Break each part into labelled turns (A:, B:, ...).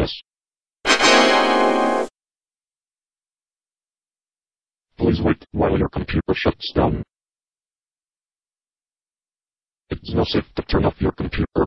A: Yes. Please wait while your computer shuts down. It's not safe to turn off your computer.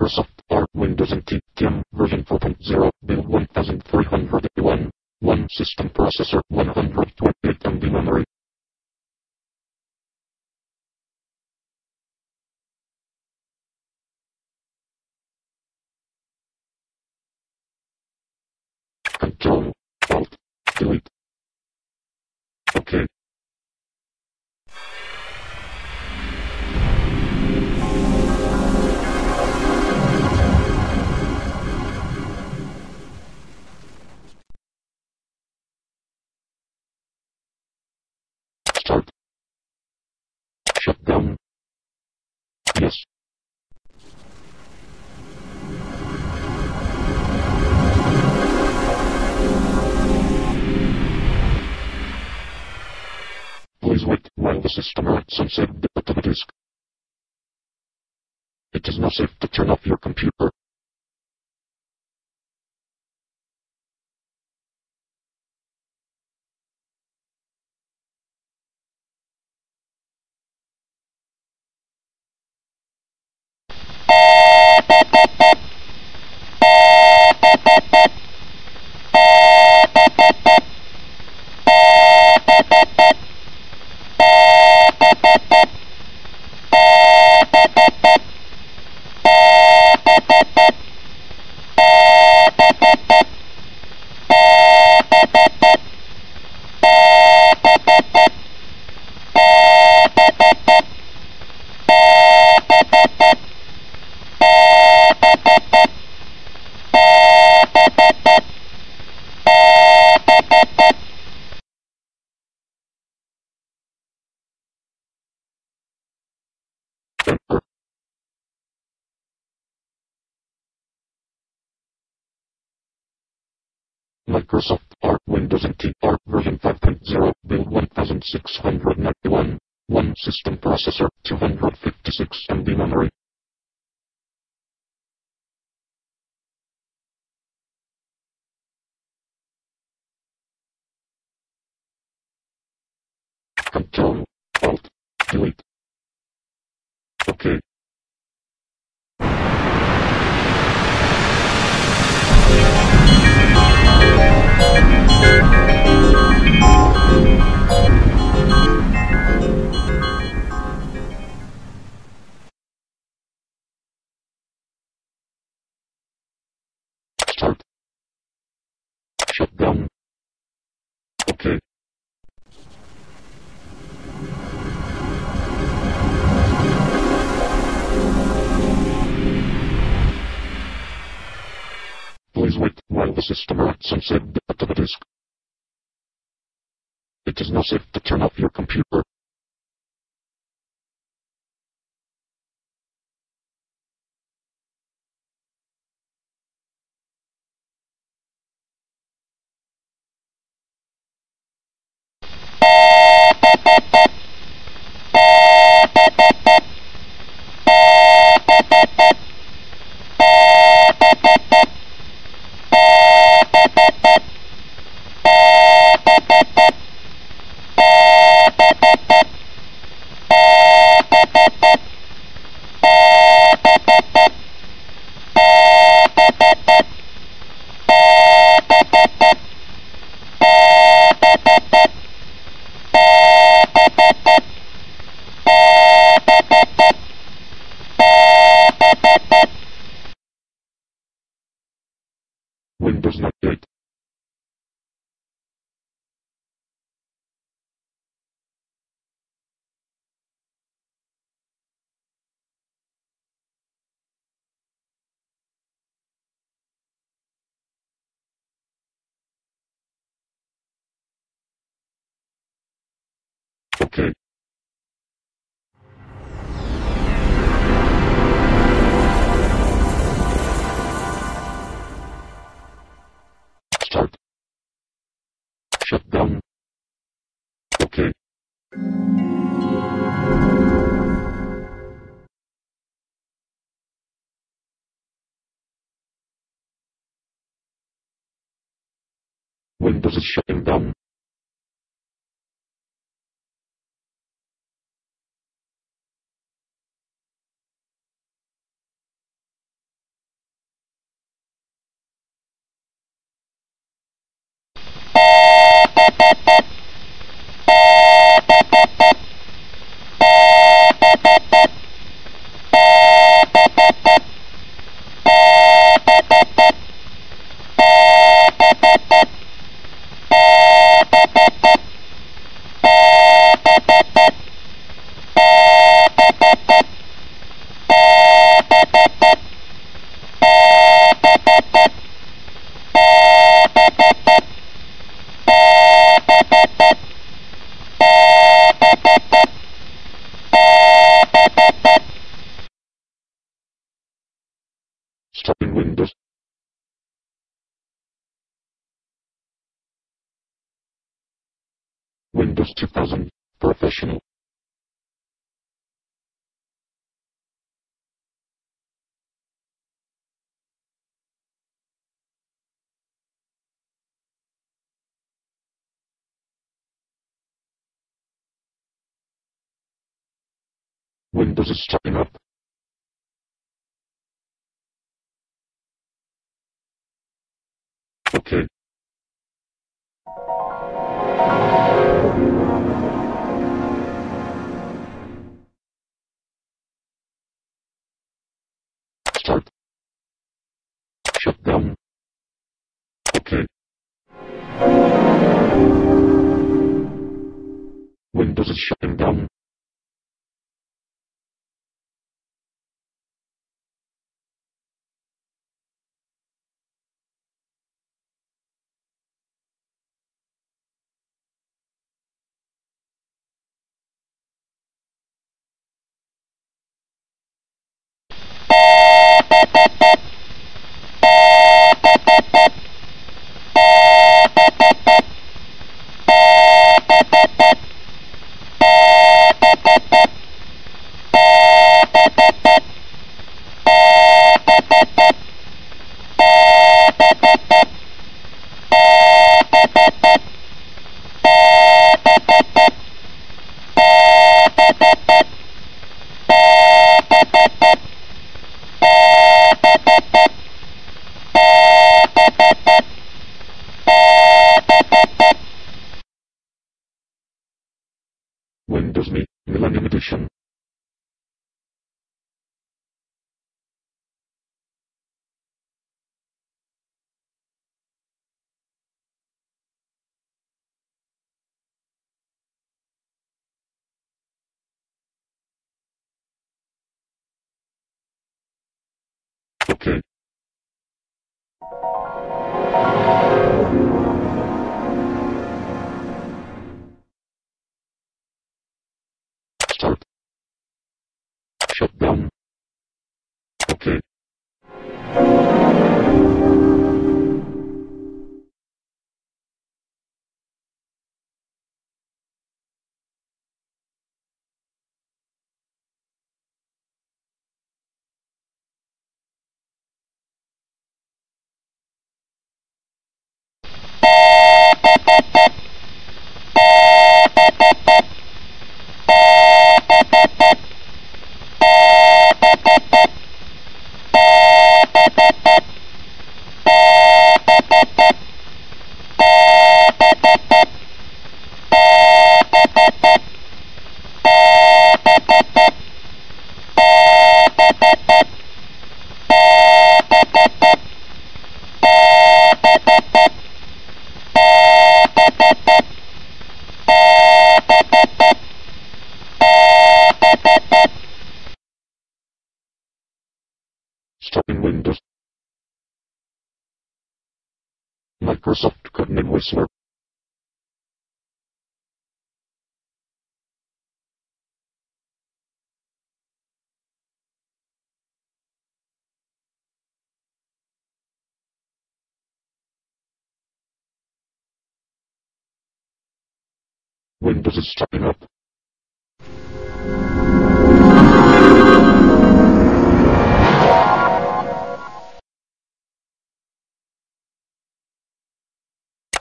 A: Microsoft R Windows NT TM version 4.0 build 1301 1 system processor 128 MB memory. Control system at sunset depth of the disk. It is not safe to turn off your computer. Microsoft Art Windows NT Art version 5.0 build 1691. 1 system processor, 256 MB memory. Please wait while the system writes and save data to the disk. It is now safe to turn off your computer. Is shutting down. Starting Windows. 2000 Professional. Windows is starting up. Shutting down. Warsaw. When does it starting up?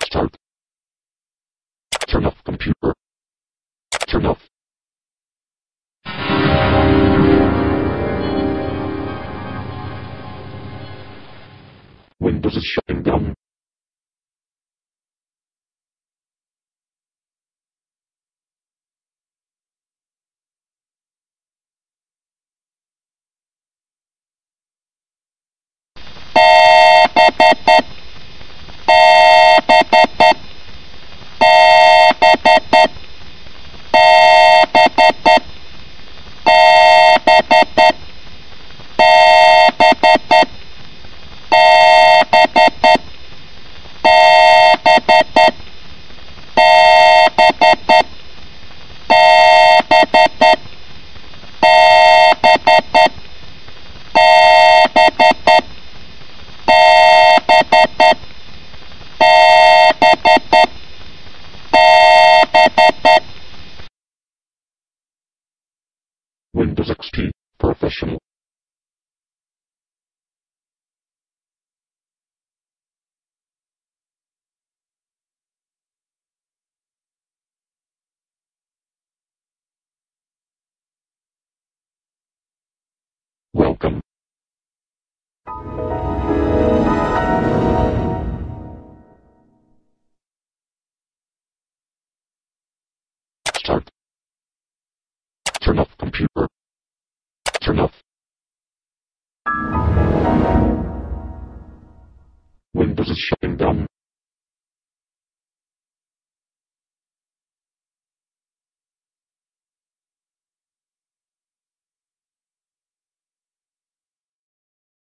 A: Start. Turn off computer.